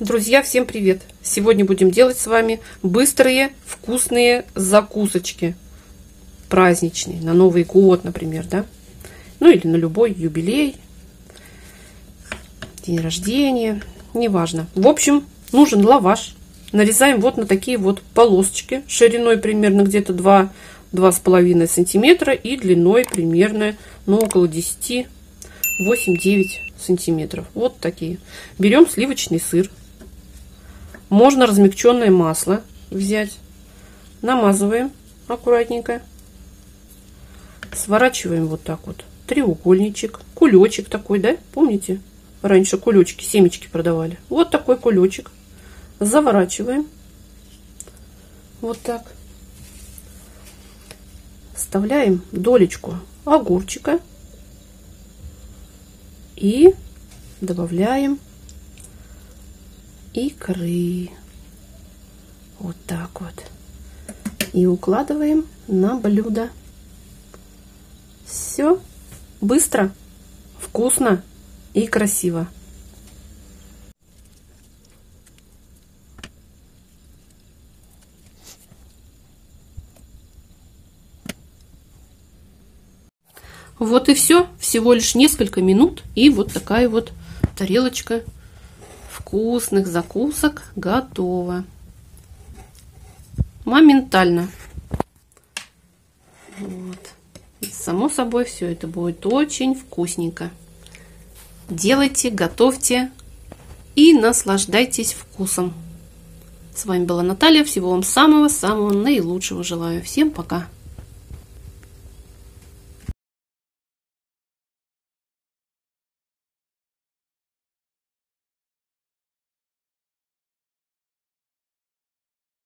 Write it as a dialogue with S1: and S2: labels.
S1: Друзья, всем привет! Сегодня будем делать с вами быстрые, вкусные закусочки. Праздничные, на Новый год, например, да? Ну или на любой юбилей, день рождения, неважно. В общем, нужен лаваш. Нарезаем вот на такие вот полосочки, шириной примерно где-то 2 2,5 сантиметра и длиной примерно ну, около 10 8-9 сантиметров вот такие берем сливочный сыр можно размягченное масло взять. Намазываем аккуратненько. Сворачиваем вот так вот. Треугольничек. Кулечек такой, да? Помните? Раньше кулечки, семечки продавали. Вот такой кулечек. Заворачиваем. Вот так. Вставляем долечку огурчика. И добавляем икры. Вот так вот. И укладываем на блюдо. Все быстро, вкусно и красиво. Вот и все. Всего лишь несколько минут. И вот такая вот тарелочка вкусных закусок готово. Моментально. Вот. Само собой, все это будет очень вкусненько. Делайте, готовьте и наслаждайтесь вкусом. С вами была Наталья. Всего вам самого-самого наилучшего желаю. Всем пока!